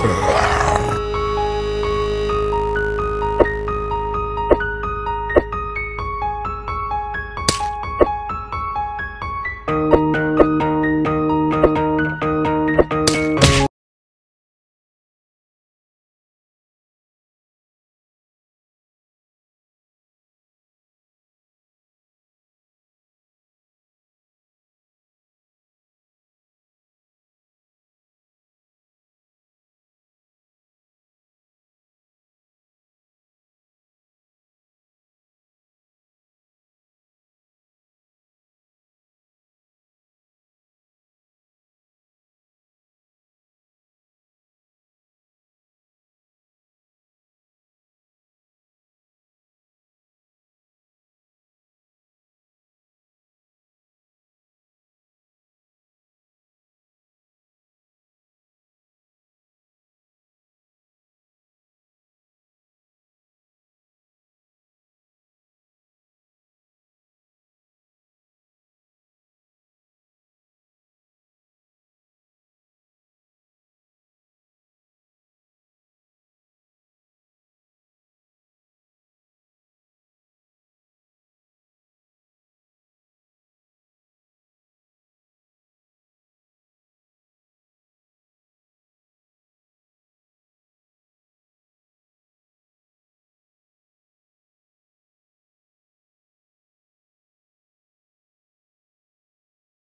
Uh.